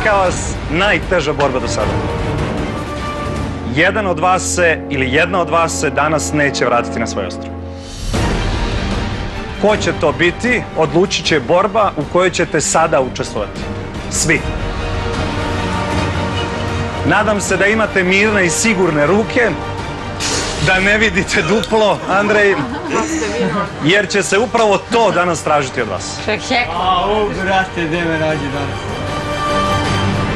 Čeka vas najteža borba do sada. Jedan od vas se, ili jedna od vas se danas neće vratiti na svoj ostrov. Ko će to biti, odlučit će borba u kojoj ćete sada učestvovati. Svi. Nadam se da imate mirne i sigurne ruke, da ne vidite duplo, Andrej, jer će se upravo to danas tražiti od vas. A, o, brate, gdje me nađi danas?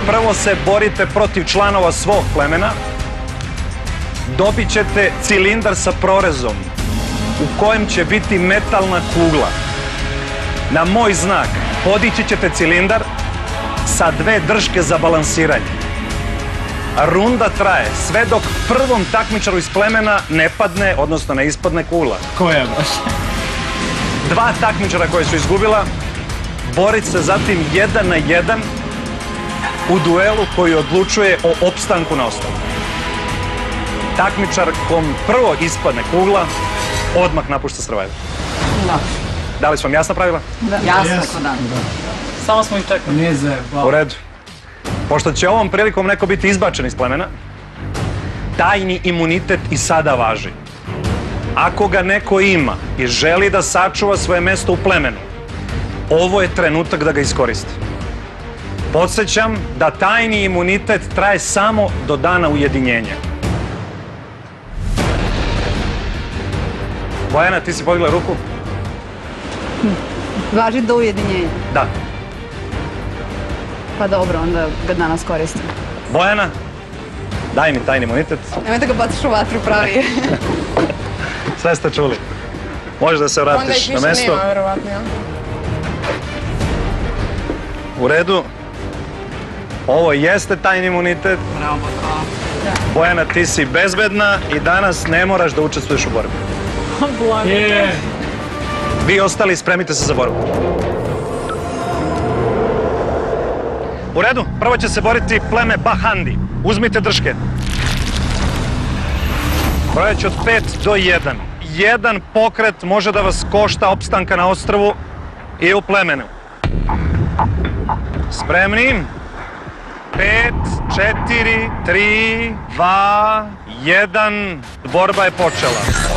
Prvo se borite protiv članova svog plemena. Dobit ćete cilindar sa prorezom u kojem će biti metalna kugla. Na moj znak podići ćete cilindar sa dve drške za balansiranje. Runda traje sve dok prvom takmičaru iz plemena ne padne, odnosno ne ispadne kugla. Koja baš? Dva takmičara koje su izgubila borit se zatim jedan na jedan u duelu koji odlučuje o opstanku na osnovu. Takmičar kom prvo ispadne kugla, odmah napušta Survivor. Da. Da li su vam jasna pravila? Jasno ko dan. Samo smo ih čekali. Nije. U redu. Pošto će ovom prilikom neko biti izbačen iz plemena, tajni imunitet i sada važi. Ako ga neko ima i želi da sačuva svoje mesto u plemenu, ovo je trenutak da ga iskoristi. Podsjećam da tajni imunitet traje samo do dana ujedinjenja. Bojana, ti si podigla ruku? Važi do ujedinjenja. Da. Pa dobro, onda ga danas koristim. Bojana, daj mi tajni imunitet. Nemojte ga baciš u vatru pravi. Sve ste čuli. Možeš da se Onda vratiš ih na više mesto. nema, verovatno, jel? U redu. Ovo jeste tajni imunitet. Bravo. Bojana, ti si bezbedna i danas ne moraš da učestvuješ u borbi. Je. Vi ostali spremite se za borbu. U redu, prvo će se boriti pleme Bahandi. Uzmite drške. Brojat ću od 5 do 1. Jedan pokret može da vas košta opstanka na ostrvu i u plemenu. Spremni? 5, 4, 3, 2, 1. Borba je počela.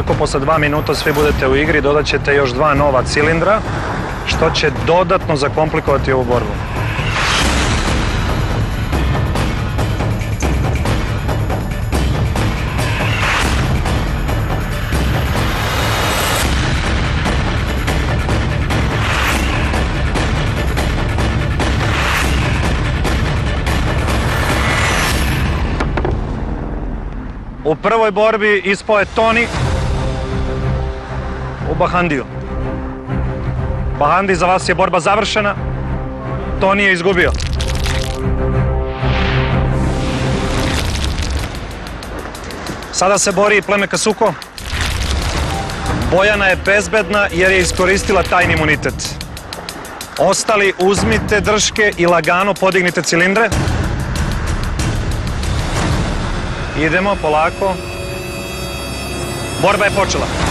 Ako posle dva minuta svi budete u igri, dodat ćete još dva nova cilindra, što će dodatno zakomplikovati ovu borbu. U prvoj borbi ispao je Toni Bahandiju. Bahandi, za vas je borba završena. Toni je izgubio. Sada se bori i pleme Kasuko. Bojana je bezbedna jer je iskoristila tajni imunitet. Ostali uzmite drške i lagano podignite cilindre. Idemo polako. Borba je počela.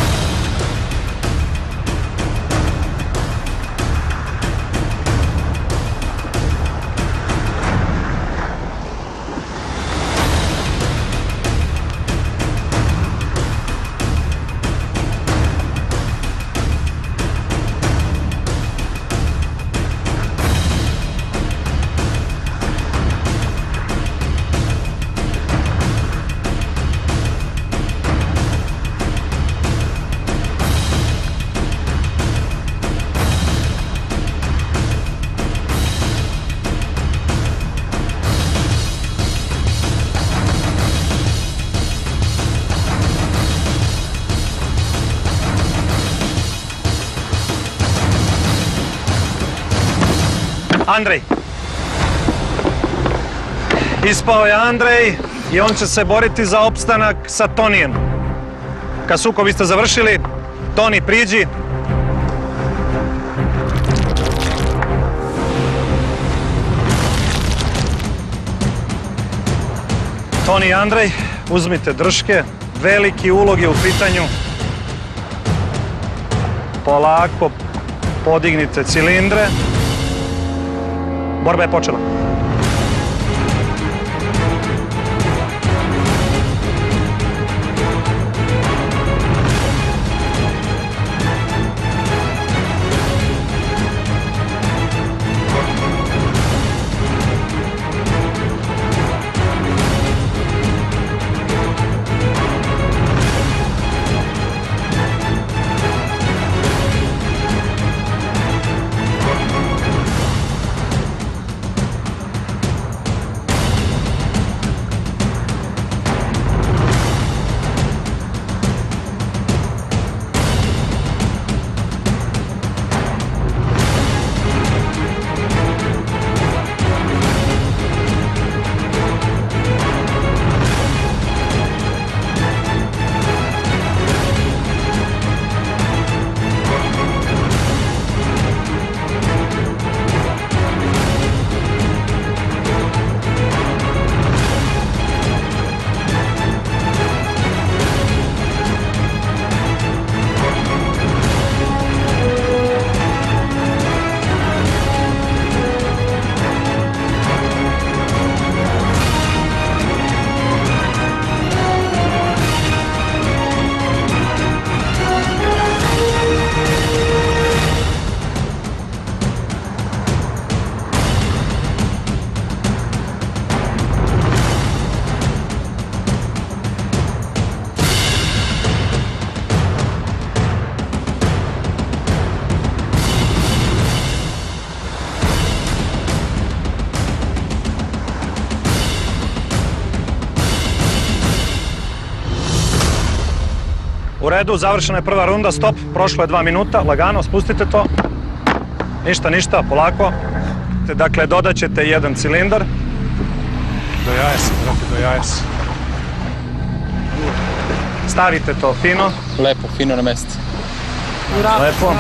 Andrej. Ispao je Andrej i on će se boriti za opstanak sa Tonijem. Kasuko, vi ste završili. Toni, priđi. Toni i Andrej, uzmite drške. Veliki ulog je u pitanju. Polako podignite cilindre. Borba je počela. U redu, završena je prva runda, stop, prošlo je dva minuta, lagano, spustite to. Ništa, ništa, polako. Dakle, dodat ćete jedan cilindar. Do jaja si, brate, do jaja si. Stavite to fino, Lepo, fino na mesto. lepo.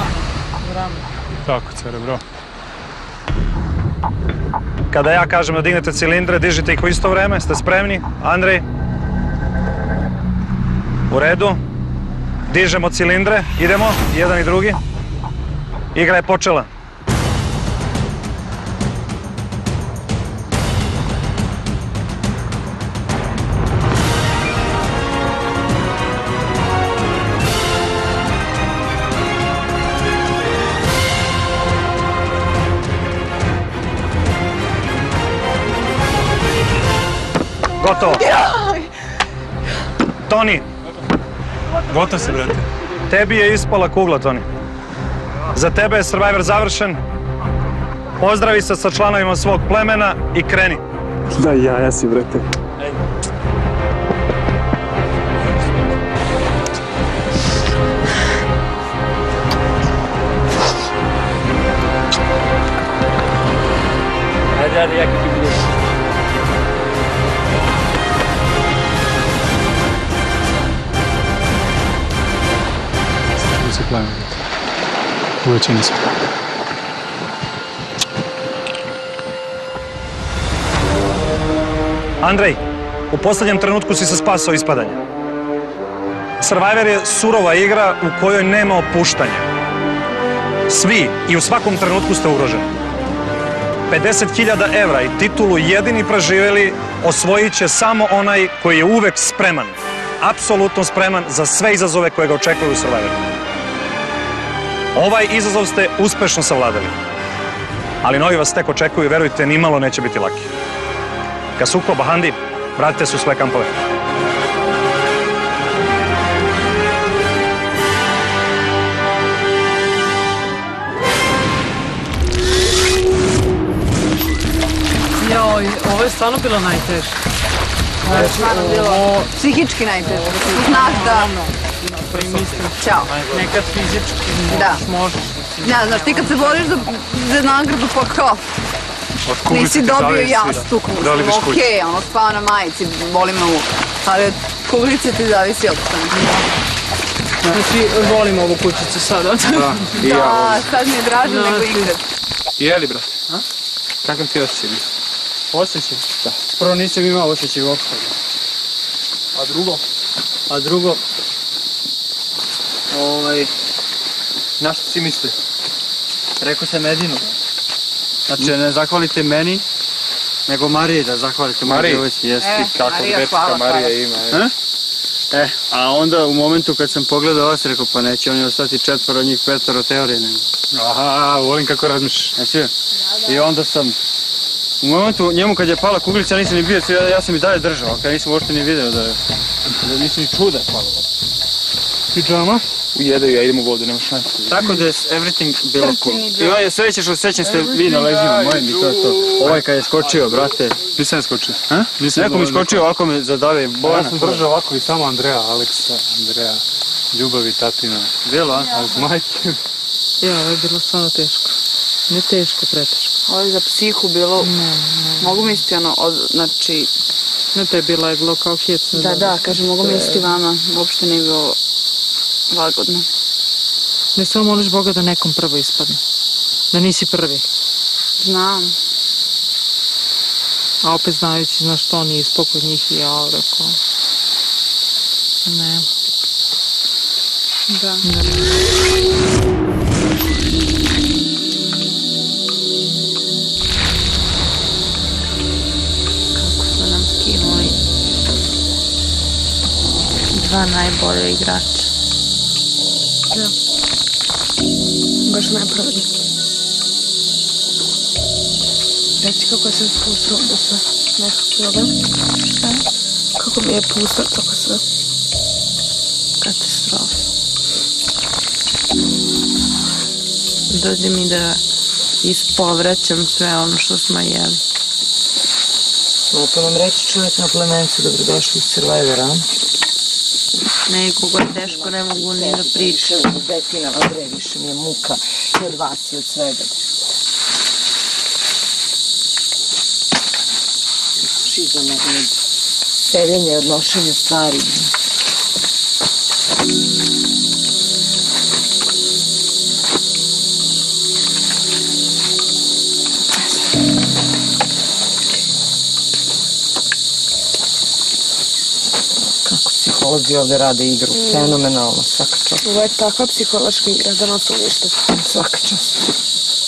Tako, cerebro. Kada ja kažem da dignete cilindre, dižite ih u isto vreme. Ste spremni? Andrej? U redu. Dižemo cilindre. Idemo. Jedan i drugi. Igra je počela. Gotovo. Toni, Gotov si, brate. tebi je ispala kugla, Toni. Za tebe je Survivor završen. Pozdravi se sa članovima svog plemena i kreni. Da jaja si, brate. Hadi hadi većini smo. Andrej, u posljednjem trenutku si se spasao ispadanja. Survivor je surova igra u kojoj nema opuštanja. Svi i u svakom trenutku ste ugroženi. 50.000 evra i titulu jedini preživjeli osvojit će samo onaj koji je uvek spreman. Apsolutno spreman za sve izazove koje ga očekuju u Survivoru. Ovaj izazov ste uspešno savladali. Ali novi vas tek očekuju i verujte, nimalo neće biti laki. Kasuko, Bahandi, vratite se u svoje kampove. Joj, ovo je stvarno bilo najteže. Znači, Stvarno bilo ovo, psihički najteže. Znaš da... mislim, Ćao. nekad fizički Da. možeš, možeš. Ja, znaš, ti kad se boriš za, za nagradu, pa kao, Od Nisi dobio jastuk, Da li ideš mislim, okej, ono, spava na majici, boli me u. Ali od kuglice ti zavisi opstanak. Znači, volim ovu kućicu sada. Da, i ja Da, sad mi je draže Da, nego ikad. Jeli, brate? Kakav ti osjećaj? Osjećaj. Da. Prvo nisam imao osjećaj uopšte. A drugo? A drugo, ovaj, Na što si mislio? rekao sam Edinu. Znači, ne zahvalite meni, nego Mariji da zahvalite Mariji? jeste. E, Kako Marija, hvala, Marija hvala. ima, e. E? A onda u momentu kad sam pogledao vas, rekao pa neće oni ostati četvoro, njih petoro teorije nego. Aha, volim kako razmišljaš. Znači, i onda sam, u momentu njemu kad je pala kuglica, nisam ni bio, ja, ja sam i dalje držao, kad nisam uopšte ni video da je, da nisam ni čuo da je palo. Pijama? Ujedaju, ja idem u vodu, nema šanse. Tako da je everything bilo cool. I on je sreće što srećan ste vi na leđima mojim i to je to. Ovaj kad je skočio, brate, Nisam ja skočio. Ha? Nisam Neko mi skočio, ovako me zadave Ja sam držao ovako i samo Andreja, Aleksa, Andreja, Ljubavi, Tatina. Bilo, a? A s majke? Ja, ovo je bilo stvarno teško. Ne teško, preteško. Ovo je za psihu bilo, mogu misliti ono, od, znači, Ne, to je bila je bilo kao hecno. da, da, kažem, mogu misliti vama, uopšte nije bilo lagodno. Ne samo moliš Boga da nekom prvo ispadne. Da nisi prvi. Znam, A opet znajući, znaš što, nije ispao kod njih i ja rekao. Ne. da. kako su nam skinuli dva najbolja igrača. Baš nepravedno. Reći kako sam pustila to sve. Nekako? Šta? Kako mi je pustila tako sve. Katastrofa. Dođe mi da ispovraćam sve ono što smo jeli. Lepo nam reći čovjek na plemencu, dobrodošli u Survivor, a? Nekako teško ne mogu ni da pričam. Od detinama, bre, više mi je muka i od vas i od svega. Šizama od seljenja i odnošenja stvari. Psiholozi ovdje rade igru, fenomenalno, svaka čast, Ovo je takva psihološka igra da nas unište. svaka čast.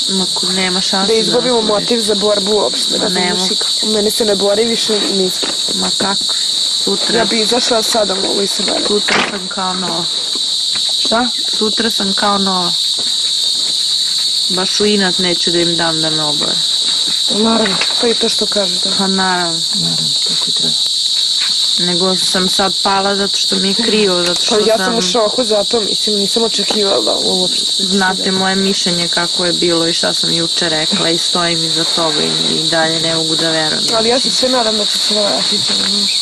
Mako nema šanse Da izgubimo motiv za borbu uopšte. Pa Da ne znam mogu. kako. Meni se ne bori više nisko. Ma kako? Sutra, Ja bi izašla sada mogu i se baviti. sutra sam kao nova. Šta? Sutra sam kao nova. Baš u inat neću da im dam da me oboje. Naravno, to je to što kaže, da. Pa naravno. Naravno, tako i treba. Nego sam sad pala zato što mi je krivo, zato Pa što ja sam sam... u šoku zato, mislim, nisam očekivala uopšte. Znate moje mišljenje kako je bilo i šta sam juče rekla i stojim iza toga i, i dalje ne mogu da verujem. Ali ja se sve nadam da će se vratiti, znaš.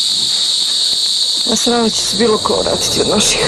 Ja se nadam da će se bilo ko vratiti od naših.